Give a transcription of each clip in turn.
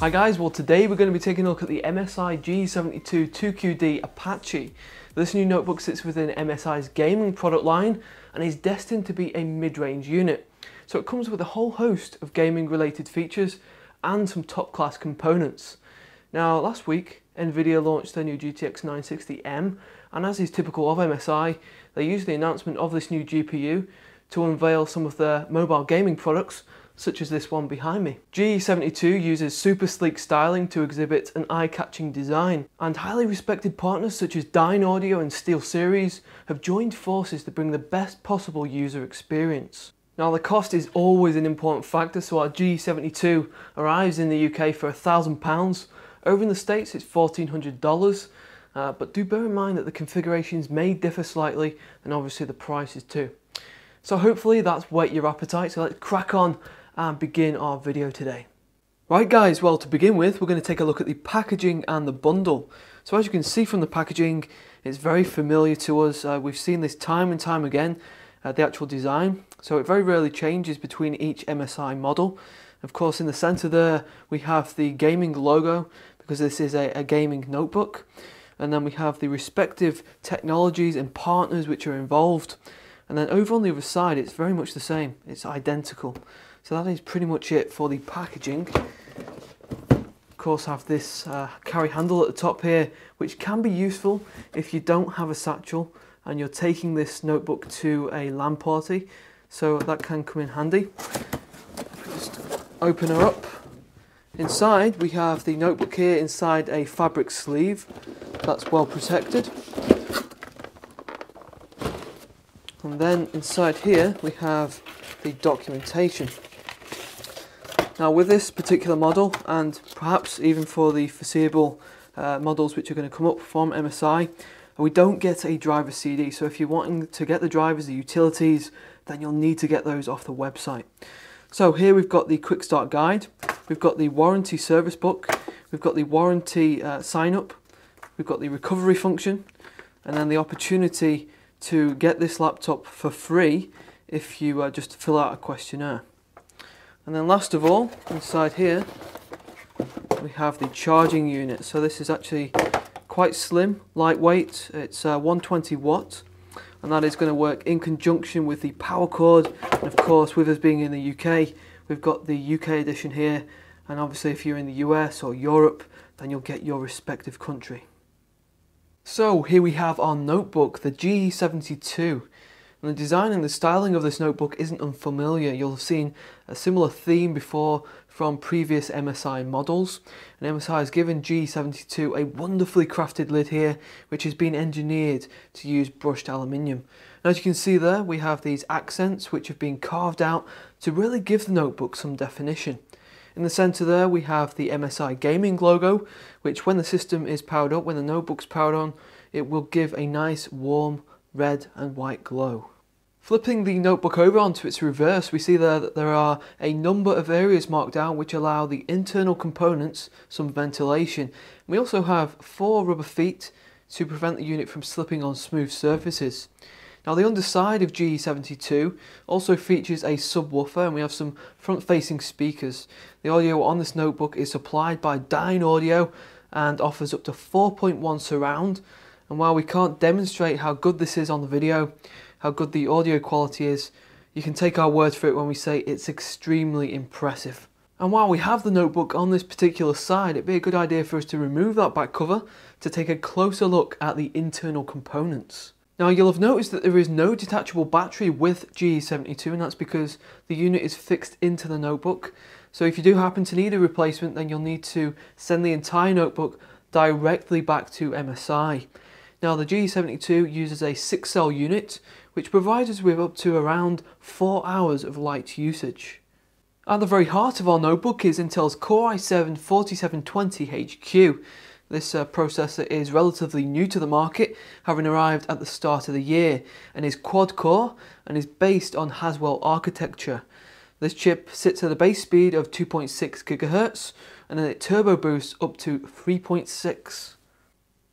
Hi guys, well today we're going to be taking a look at the MSI G72 2QD Apache. This new notebook sits within MSI's gaming product line and is destined to be a mid-range unit. So it comes with a whole host of gaming related features and some top class components. Now last week Nvidia launched their new GTX 960M and as is typical of MSI, they used the announcement of this new GPU to unveil some of their mobile gaming products such as this one behind me. G72 uses super sleek styling to exhibit an eye-catching design, and highly respected partners such as Dynaudio and SteelSeries have joined forces to bring the best possible user experience. Now the cost is always an important factor, so our G72 arrives in the UK for £1,000. Over in the States it's $1,400, uh, but do bear in mind that the configurations may differ slightly, and obviously the prices too. So hopefully that's whet your appetite, so let's crack on and begin our video today. Right guys, well to begin with, we're going to take a look at the packaging and the bundle. So as you can see from the packaging, it's very familiar to us. Uh, we've seen this time and time again, uh, the actual design. So it very rarely changes between each MSI model. Of course, in the center there, we have the gaming logo because this is a, a gaming notebook. And then we have the respective technologies and partners which are involved. And then over on the other side, it's very much the same. It's identical. So that is pretty much it for the packaging. Of course have this uh, carry handle at the top here which can be useful if you don't have a satchel and you're taking this notebook to a LAN party so that can come in handy. Just open her up. Inside we have the notebook here inside a fabric sleeve that's well protected. And then inside here we have the documentation. Now with this particular model and perhaps even for the foreseeable uh, models which are going to come up from MSI, we don't get a driver CD. So if you're wanting to get the drivers, the utilities, then you'll need to get those off the website. So here we've got the quick start guide, we've got the warranty service book, we've got the warranty uh, sign up, we've got the recovery function, and then the opportunity to get this laptop for free if you uh, just fill out a questionnaire. And then last of all, inside here, we have the charging unit. So this is actually quite slim, lightweight. It's uh, 120 watt, and that is going to work in conjunction with the power cord. And of course, with us being in the UK, we've got the UK edition here. And obviously, if you're in the US or Europe, then you'll get your respective country. So here we have our notebook, the G72. And the design and the styling of this notebook isn't unfamiliar. You'll have seen a similar theme before from previous MSI models. And MSI has given G72 a wonderfully crafted lid here, which has been engineered to use brushed aluminium. And as you can see there, we have these accents which have been carved out to really give the notebook some definition. In the centre there we have the MSI gaming logo, which when the system is powered up, when the notebook's powered on, it will give a nice warm red and white glow. Flipping the notebook over onto its reverse, we see there that there are a number of areas marked down which allow the internal components some ventilation. We also have four rubber feet to prevent the unit from slipping on smooth surfaces. Now the underside of G72 also features a subwoofer and we have some front-facing speakers. The audio on this notebook is supplied by Dynaudio and offers up to 4.1 surround and while we can't demonstrate how good this is on the video, how good the audio quality is, you can take our word for it when we say it's extremely impressive. And while we have the notebook on this particular side, it'd be a good idea for us to remove that back cover to take a closer look at the internal components. Now you'll have noticed that there is no detachable battery with G72 and that's because the unit is fixed into the notebook. So if you do happen to need a replacement then you'll need to send the entire notebook directly back to MSI. Now the G72 uses a 6 cell unit which provides us with up to around 4 hours of light usage. At the very heart of our notebook is Intel's Core i7-4720HQ. This uh, processor is relatively new to the market, having arrived at the start of the year, and is quad-core and is based on Haswell architecture. This chip sits at a base speed of 2.6 GHz, and then it turbo boosts up to 3.6.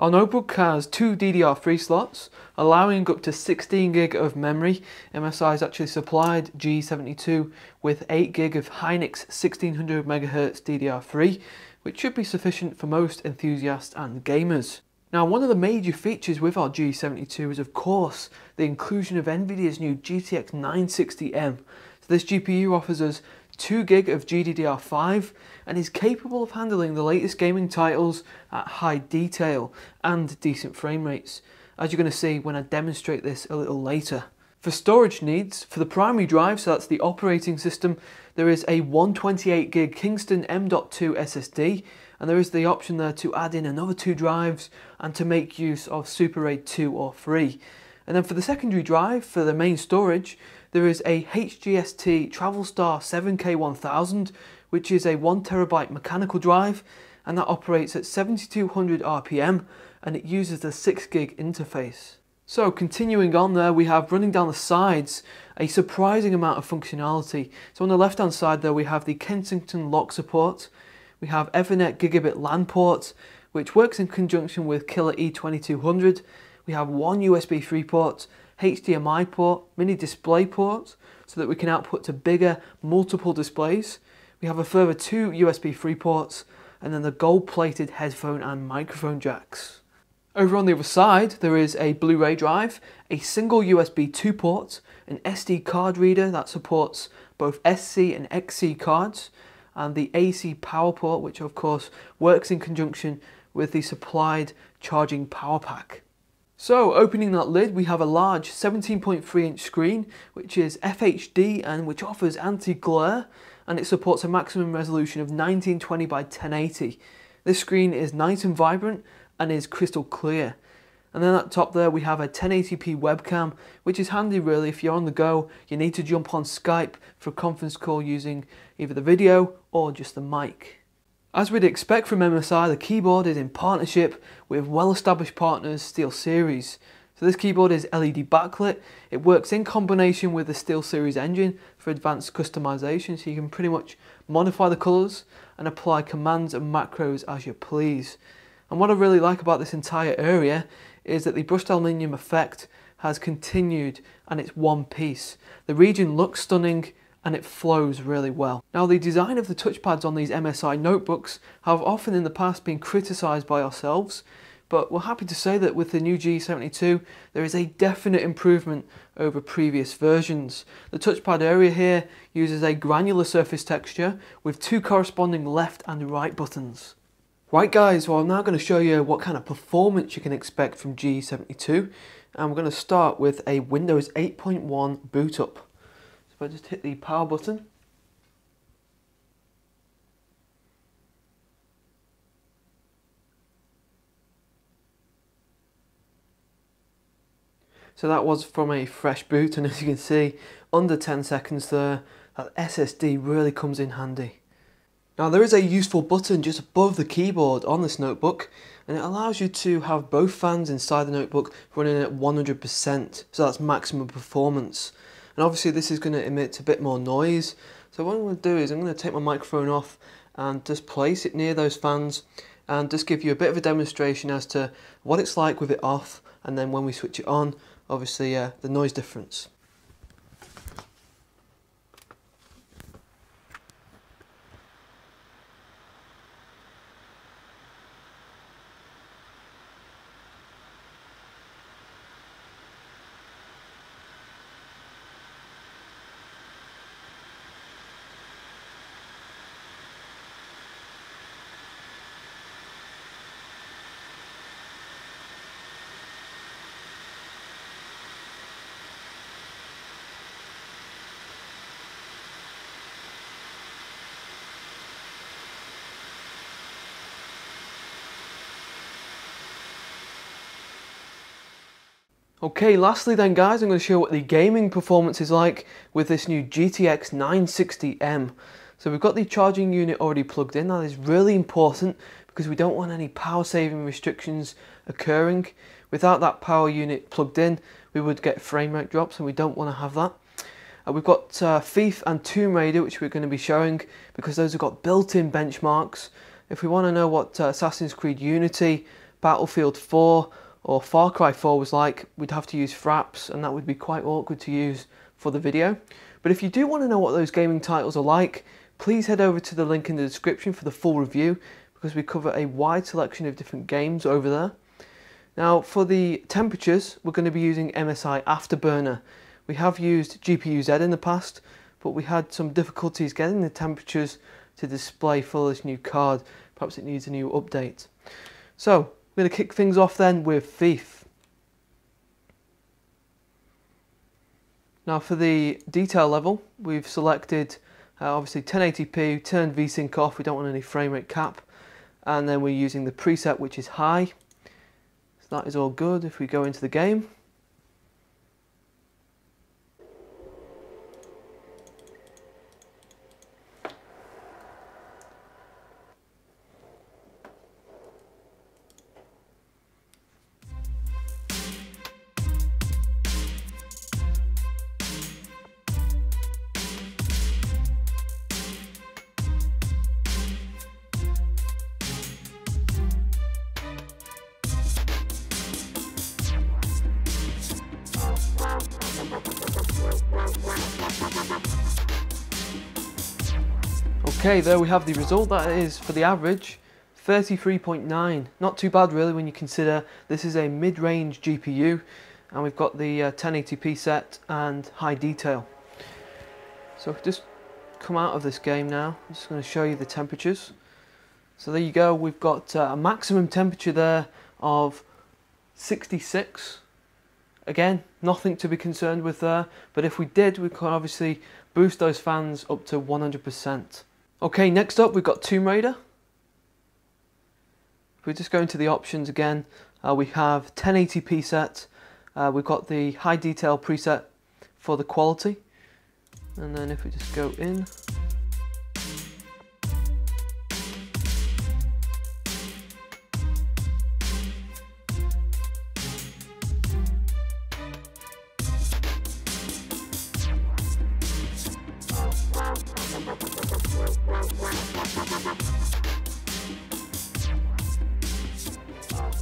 Our notebook has two DDR3 slots, allowing up to 16 gig of memory. MSI has actually supplied G72 with 8 gig of Hynix 1600 MHz DDR3, which should be sufficient for most enthusiasts and gamers. Now, one of the major features with our G72 is, of course, the inclusion of NVIDIA's new GTX 960M. So this GPU offers us 2 gig of GDDR5 and is capable of handling the latest gaming titles at high detail and decent frame rates, as you're going to see when I demonstrate this a little later. For storage needs, for the primary drive, so that's the operating system, there is a 128 gig Kingston M.2 SSD and there is the option there to add in another two drives and to make use of Super RAID 2 or 3. And then for the secondary drive, for the main storage, there is a HGST Travelstar 7K1000, which is a 1TB mechanical drive, and that operates at 7200 RPM, and it uses the 6GB interface. So continuing on there, we have running down the sides, a surprising amount of functionality. So on the left hand side there, we have the Kensington lock support, we have Ethernet gigabit LAN port, which works in conjunction with Killer E2200. We have one USB 3 port, HDMI port, mini display port, so that we can output to bigger multiple displays. We have a further two USB 3 ports, and then the gold plated headphone and microphone jacks. Over on the other side, there is a Blu-ray drive, a single USB 2 port, an SD card reader that supports both SC and XC cards, and the AC power port, which of course works in conjunction with the supplied charging power pack. So opening that lid, we have a large 17.3 inch screen, which is FHD and which offers anti-glare, and it supports a maximum resolution of 1920 by 1080. This screen is nice and vibrant and is crystal clear. And then at top there we have a 1080p webcam, which is handy really if you're on the go, you need to jump on Skype for a conference call using either the video or just the mic. As we'd expect from MSI, the keyboard is in partnership with well-established partners SteelSeries. So this keyboard is LED backlit, it works in combination with the SteelSeries engine for advanced customization, so you can pretty much modify the colours and apply commands and macros as you please. And what I really like about this entire area is that the brushed aluminium effect has continued and it's one piece. The region looks stunning and it flows really well. Now the design of the touchpads on these MSI notebooks have often in the past been criticised by ourselves but we're happy to say that with the new G72 there is a definite improvement over previous versions. The touchpad area here uses a granular surface texture with two corresponding left and right buttons. Right guys, well I'm now going to show you what kind of performance you can expect from G72 and we're going to start with a Windows 8.1 boot up. If I just hit the power button So that was from a fresh boot and as you can see under 10 seconds there that SSD really comes in handy. Now there is a useful button just above the keyboard on this notebook and it allows you to have both fans inside the notebook running at 100% so that's maximum performance and obviously this is going to emit a bit more noise so what I'm going to do is I'm going to take my microphone off and just place it near those fans and just give you a bit of a demonstration as to what it's like with it off and then when we switch it on obviously uh, the noise difference. Okay, lastly then guys, I'm going to show what the gaming performance is like with this new GTX 960M. So we've got the charging unit already plugged in. That is really important because we don't want any power saving restrictions occurring. Without that power unit plugged in, we would get frame rate drops and we don't want to have that. Uh, we've got uh, Thief and Tomb Raider, which we're going to be showing because those have got built-in benchmarks. If we want to know what uh, Assassin's Creed Unity Battlefield 4 or Far Cry 4 was like, we'd have to use fraps and that would be quite awkward to use for the video. But if you do want to know what those gaming titles are like, please head over to the link in the description for the full review because we cover a wide selection of different games over there. Now for the temperatures, we're going to be using MSI Afterburner. We have used GPU-Z in the past, but we had some difficulties getting the temperatures to display for this new card. Perhaps it needs a new update. So, going to kick things off then with Thief. Now for the detail level, we've selected uh, obviously 1080p, turn VSync off, we don't want any frame rate cap. And then we're using the preset which is high. So that is all good if we go into the game. Okay, there we have the result. That is, for the average, 33.9. Not too bad really when you consider this is a mid-range GPU and we've got the uh, 1080p set and high detail. So just come out of this game now. I'm just going to show you the temperatures. So there you go, we've got uh, a maximum temperature there of 66. Again, nothing to be concerned with there, but if we did, we could obviously boost those fans up to 100%. Okay, next up we've got Tomb Raider. If we just go into the options again, uh, we have 1080p set, uh, we've got the high detail preset for the quality, and then if we just go in,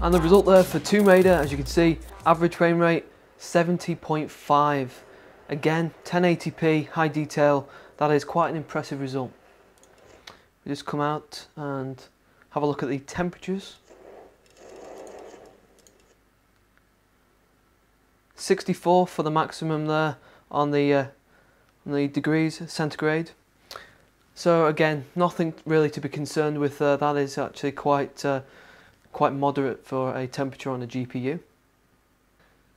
And the result there for Tomb Raider, as you can see, average frame rate 70.5. Again, 1080p, high detail, that is quite an impressive result. We just come out and have a look at the temperatures. 64 for the maximum there on the, uh, on the degrees centigrade. So again, nothing really to be concerned with. Uh, that is actually quite uh, quite moderate for a temperature on a GPU.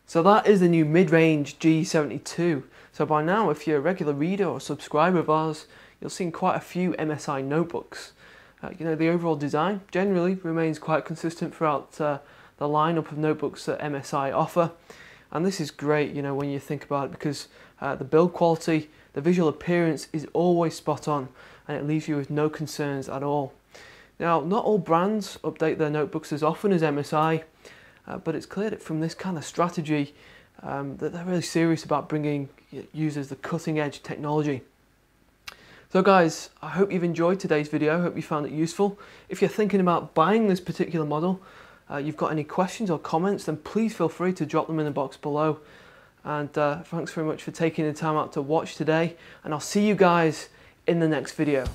So that is the new mid-range G72. So by now, if you're a regular reader or subscriber of ours, you'll see quite a few MSI notebooks. Uh, you know, the overall design generally remains quite consistent throughout uh, the lineup of notebooks that MSI offer. And this is great, you know, when you think about it because uh, the build quality, the visual appearance is always spot on and it leaves you with no concerns at all. Now, not all brands update their notebooks as often as MSI, uh, but it's clear that from this kind of strategy um, that they're really serious about bringing users the cutting edge technology. So guys, I hope you've enjoyed today's video, I hope you found it useful. If you're thinking about buying this particular model, uh, you've got any questions or comments, then please feel free to drop them in the box below. And uh, thanks very much for taking the time out to watch today, and I'll see you guys in the next video.